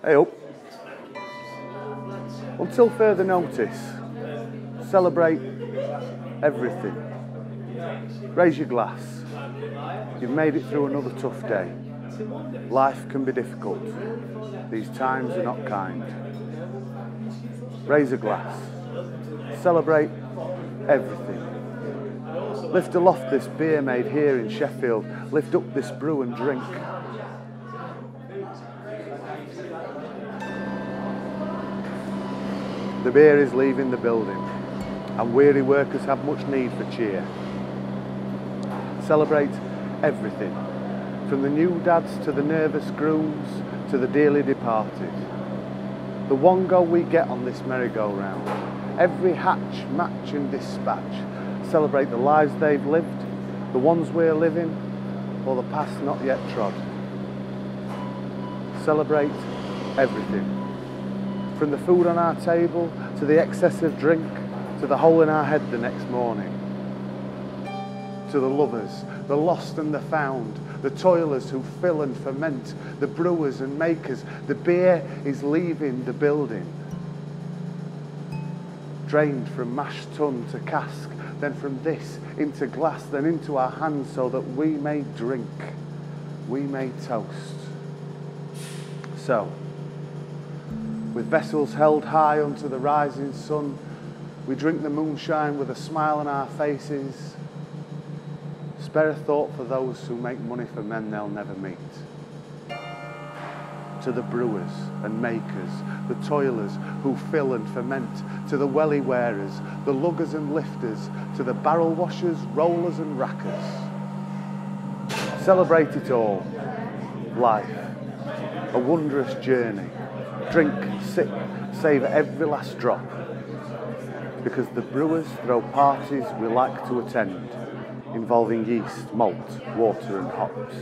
Hey up. Until further notice, celebrate everything. Raise your glass. You've made it through another tough day. Life can be difficult. These times are not kind. Raise a glass. Celebrate everything. Lift aloft this beer made here in Sheffield. Lift up this brew and drink. The beer is leaving the building, and weary workers have much need for cheer. Celebrate everything, from the new dads to the nervous grooms to the dearly departed. The one goal we get on this merry-go-round, every hatch, match and dispatch, celebrate the lives they've lived, the ones we're living, or the past not yet trod. Celebrate everything from the food on our table to the excessive drink to the hole in our head the next morning. To the lovers, the lost and the found, the toilers who fill and ferment, the brewers and makers, the beer is leaving the building. Drained from mash tun to cask, then from this into glass, then into our hands so that we may drink, we may toast. So, with vessels held high unto the rising sun, we drink the moonshine with a smile on our faces. Spare a thought for those who make money for men they'll never meet. To the brewers and makers, the toilers who fill and ferment, to the welly wearers, the luggers and lifters, to the barrel washers, rollers and rackers. Celebrate it all. Life. A wondrous journey drink, sip, savour every last drop. Because the brewers throw parties we like to attend, involving yeast, malt, water and hops.